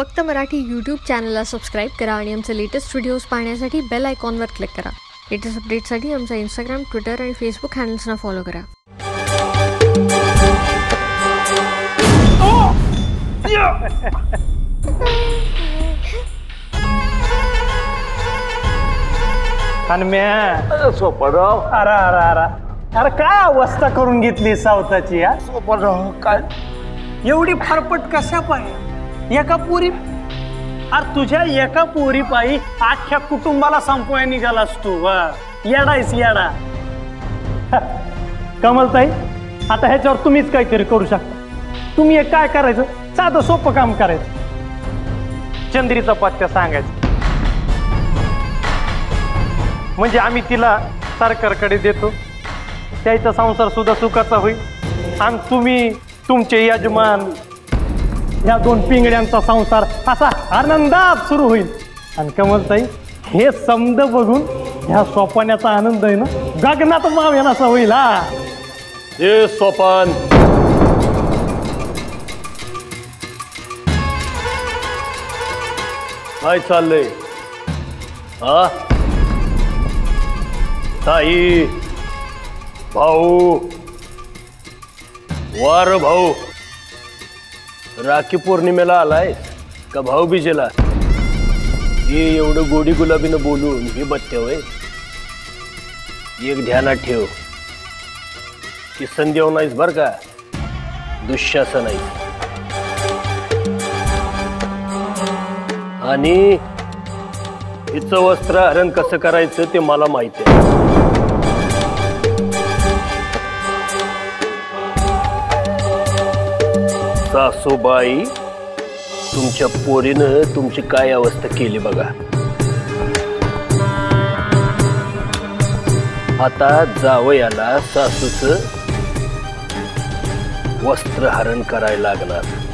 फक्त मराठी यूट्यूब चॅनलला सबस्क्राईब करा आणि आमचे लेटेस्ट व्हिडिओज पाहण्यासाठी बेल आयकॉनवर क्लिक करा. लेटेस्ट अपडेटसाठी आमचा इंस्टाग्राम ट्विटर आणि फेसबुक हँडल्सना फॉलो करा. आणि म्या सोपाराव अरे अरे अरे. अरे काय अवस्था करून घेतली सावताची या सोपाराव काय? एवढी फारपट कशा पाहिजे एका पोरी अरे तुझ्या एका पोरी पायी अख्ख्या कुटुंबाला संपवाय निघालास तू येडायस येडा कमलताई, आता ह्याच्यावर तुम्हीच काहीतरी करू शकता. तुम्ही एक काय करायचं? साधं सोपं काम करायचं. चंद्रीचा पत्त्या सांगायचं. म्हणजे आम्ही तिला सरकारकडे देतो. त्याचा संसार सुद्धा सुखाचा होईल. आणि तुम्ही तुमचे यजमान या दोन पिंगड्यांचा संसार असा आनंदात सुरू होईल. आणि कमलताई हे समद बघून ह्या सोपाण्याचा आनंद आहे ना गगनात मावेन असा होईल हा. हे सोपान. काय चाललंय? हा? ताई भाऊ वार भाऊ राखी पौर्णिमेला आलाय. का भाऊ बीजेला हे एवढं गोडी गुलाबीनं बोलून हे बत्ते होय. एक ध्यानात ठेव. की संदेव नाहीस बर का? दुःशासन आणि हिचं वस्त्र हरण कसं करायचं ते मला माहिती आहे. सासूबाई तुमच्या पोरीनं तुमची काय अवस्था केली बघा. आता जावयाला सासूच वस्त्र हरण करायला लागणार.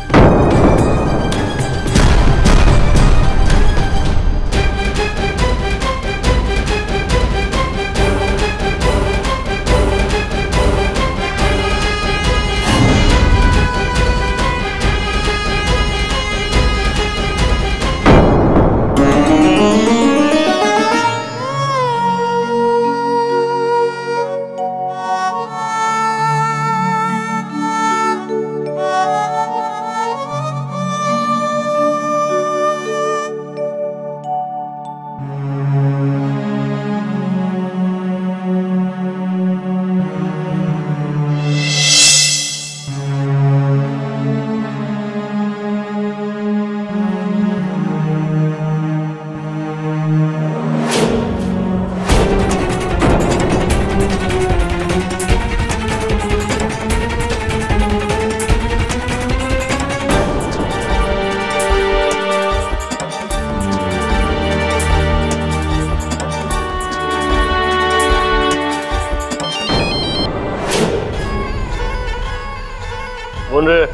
रे।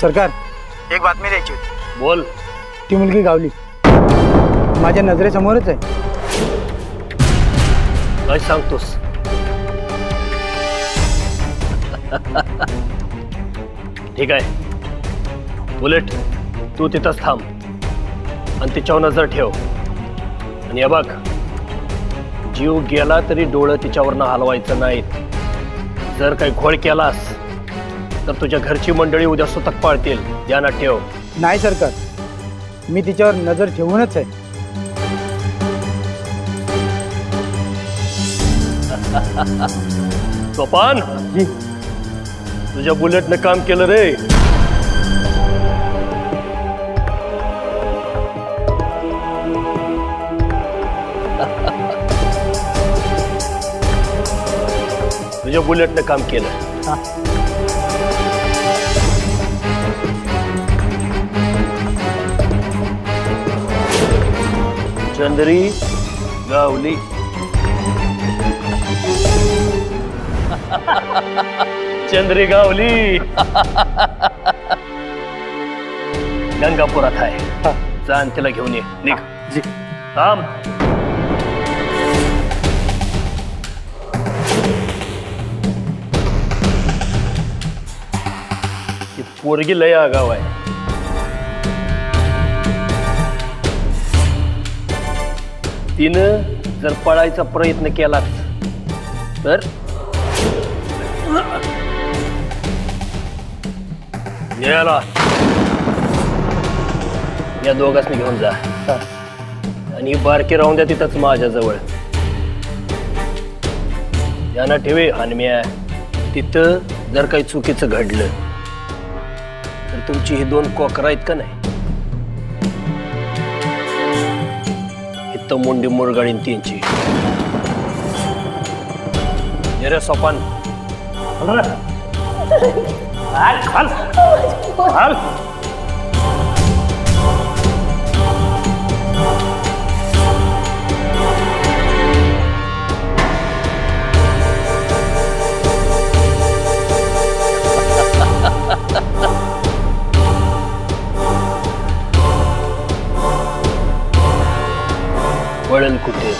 सरकार एक बातमी द्यायची होती. बोल. ती मुलगी गावली. माझ्या नजरेसमोरच आहे. काय सांगतोस? ठीक आहे. बुलेट तू तिथंच थांब. आणि तिच्यावर नज़र ठेव. आणि हे बघ जीव गेला तरी डोळं तिच्यावरनं हलवायचं नाहीत. जर काही घोळ केलास तर तुझ्या घरची मंडळी उद्या सुतक पाळतील. ध्यानात ठेव. नाही सरकार मी तिच्यावर नज़र ठेवूनच आहे. सोपान! जी. तुझ्या बुलेटनं काम केलं रे. तुझ्या बुलेटनं काम केलं. चंद्री गावली चंद्री गावली गंगापुरात आहे जा आणि तिला घेऊन ये निघ जी। थांब पोरगी लय आगाव आहे तिनं जर पळायचा प्रयत्न केलाच तर? याला या दोघांनी घेऊन जा. आणि बारके राहून द्या तिथंच माझ्याजवळ. यांना ठेवे हानम्या. तिथं जर काही चुकीचं घडलं तर तुमची ही दोन कोकरा आहेत का नाही? इथं मुंडी मुरगाळीन तीनची ये रे सोपान। वळण कुठे